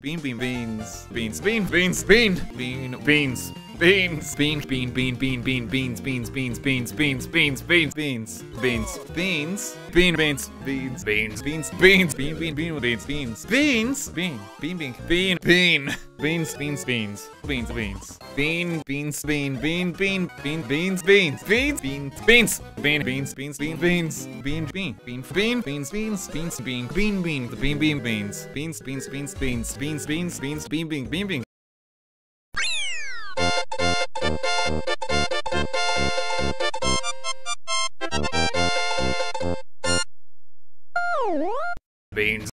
Bean bean beans beans bean beans bean bean beans beans bean bean bean bean bean beans beans beans beans beans beans beans beans beans beans bean beans beans beans beans beans bean bean bean beans beans beans bean bean bean bean bean beans beans beans beans beans bean beans bean bean bean bean beans beans beans beans beans bean beans beans bean beans bean bean bean bean beans beans beans bean bean bean bean bean beans beans beans beans beans beans beans beans bean bean bean bean beans